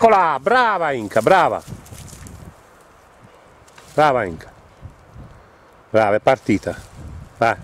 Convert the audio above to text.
Eccola, brava Inca, brava. Brava Inca. Brava, è partita. Vai.